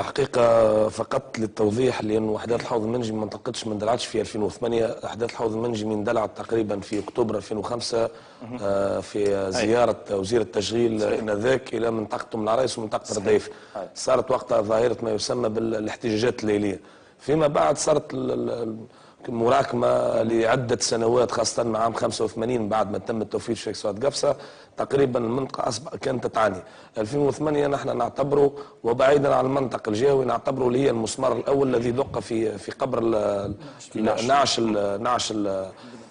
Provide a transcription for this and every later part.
الحقيقة فقط للتوضيح لأنه أحداث الحوض المنجمي ما انطلقتش ما اندلعتش في 2008 أحداث الحوض المنجمي اندلعت تقريبا في أكتوبر 2005 آه، في زيارة وزير التشغيل آنذاك إلى منطقة أم العرايس ومنطقة الرديف صارت وقتها ظاهرة ما يسمى بالاحتجاجات الليلية. فيما بعد صارت مراكمة لعدة سنوات خاصة عام 85 بعد ما تم التوفير في سواد قفصة. تقريبا المنطقة أصبح كانت تعاني 2008 نحن نعتبره وبعيدا عن المنطق الجاوي نعتبره اللي هي المسمار الأول الذي دق في في قبر نعش. نعش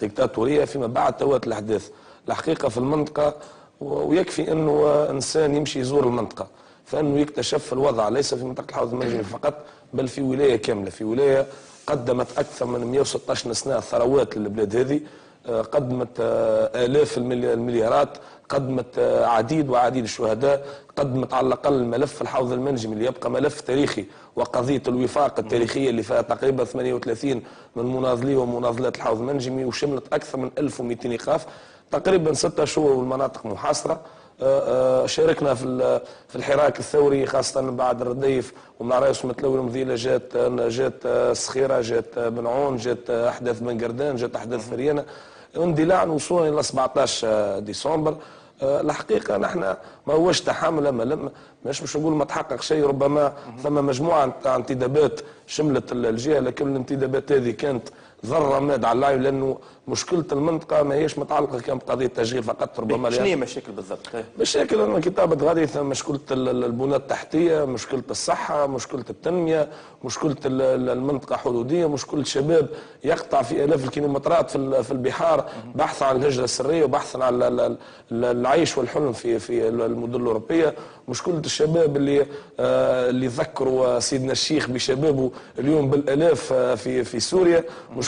الدكتاتورية فيما بعد توات الأحداث. الحقيقة في المنطقة ويكفي أنه إنسان يمشي يزور المنطقة. فإنه يكتشف الوضع ليس في منطقة الحوض المنجمي فقط بل في ولاية كاملة. في ولاية قدمت أكثر من 116 سنه ثروات للبلاد هذه آه، قدمت آه، آلاف المليارات قدمت آه، عديد وعديد الشهداء قدمت على الأقل ملف الحوض المنجمي اللي يبقى ملف تاريخي وقضية الوفاق التاريخية اللي فيها تقريبا 38 من مناضلي ومناضلات الحوض المنجمي وشملت أكثر من 1200 إيقاف تقريبا ستة شهور والمناطق محاصرة. شاركنا في في الحراك الثوري خاصة بعد الرديف ومن رئيس متلوي المذيلة جات جات سخيرة جات بنعون جات أحداث بن قردان جات أحداث فريانة. اندلاع وصولا إلى 17 ديسمبر. آه، الحقيقة نحن ما هوش تحامل ما مش مش نقول ما تحقق شيء ربما ثم مجموعة انتدابات شملت الجهة لكن الانتدابات هذه كانت ذرة ماد على اللاعب لأنه مشكلة المنطقة ما هيش متعلقة كان بقضيه تشغيل فقط ربما شنو هي مشاكل بالضبط؟ مشاكل أنه كتابة غادي مشكلة البنى التحتية، مشكلة الصحة، مشكلة التنمية، مشكلة المنطقة حدودية، مشكلة شباب يقطع في آلاف الكيلومترات في في البحار بحثا عن الهجرة السرية وبحثا عن العيش والحلم في في المدن الأوروبية، مشكلة الشباب اللي آه، اللي ذكروا سيدنا الشيخ بشبابه اليوم بالألاف آه، في في سوريا،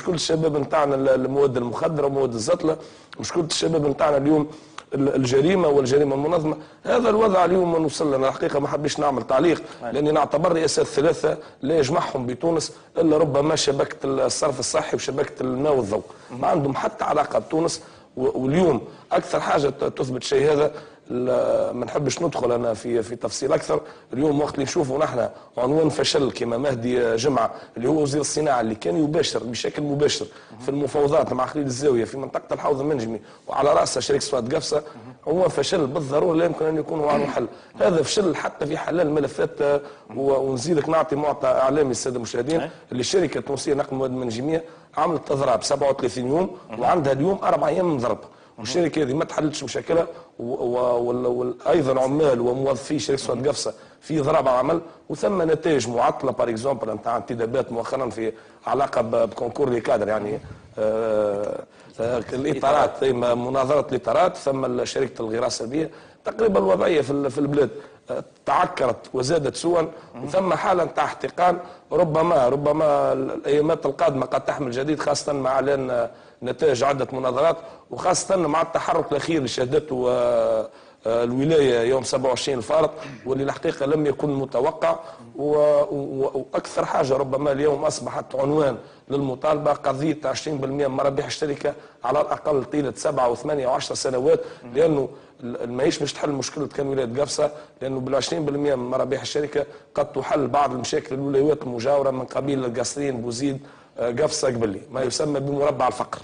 مشكله الشباب نتاعنا المواد المخدرة ومواد الزطلة، مشكله الشباب نتاعنا اليوم الجريمة والجريمة المنظمة. هذا الوضع اليوم من وصل لنا. الحقيقة ما حبيش نعمل تعليق لأني نعتبر رئاسات ثلاثة لا يجمعهم بتونس إلا ربما شبكة الصرف الصحي وشبكة الماء والضوء. ما عندهم حتى علاقة بتونس واليوم أكثر حاجة تثبت شيء هذا ما نحبش ندخل أنا في في تفصيل أكثر. اليوم وقت اللي نشوفوا نحن عنوان فشل كما مهدي جمعة اللي هو وزير الصناعة اللي كان يباشر بشكل مباشر في المفاوضات مع خليل الزاوية في منطقة الحوض المنجمي وعلى راسها شركه سواد قفصة هو فشل بالضرورة لا يمكن أن يكون عنه حل. هذا فشل حتى في حلال ملفات ونزيدك نعطي معطى إعلامي للساده المشاهدين اللي الشركة التونسيه نقل المواد المنجميه عملت تضرب 37 يوم وعندها اليوم أربع أيام مضربه والشركة هذه ما تحلتش مشاكلها. وأيضا عمال وموظفي شركة سواد قفصة في ضرب عمل وثم نتائج معطلة. par exemple نتاع انتدابات مؤخرا في علاقة ب concours les cadres يعني. آه, آه، الاطارات مناظرة الاطارات ثم شركة الغراسه السلبية. تقريبا الوضعية في البلاد آه، تعكرت وزادت سوءا وثم حاله نتاع احتقان ربما ربما الأيامات القادمة قد تحمل جديد خاصة مع اعلان نتائج عدة مناظرات وخاصة مع التحرك الأخير اللي شهدته الولاية يوم 27 الفارط واللي الحقيقة لم يكن متوقع وأكثر حاجة ربما اليوم أصبحت عنوان للمطالبة قضية 20% من مرابح الشركة على الأقل طيلة سبعة وثمانية وعشر سنوات لأنه ماهيش مش تحل مشكلة كان ولاية قفصة لأنه بال 20% من مرابح الشركة قد تحل بعض المشاكل الولايات المجاورة من قبيل القصرين بوزيد آه، قفصة قبلي ما يسمى بمربع الفقر.